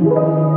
Thank.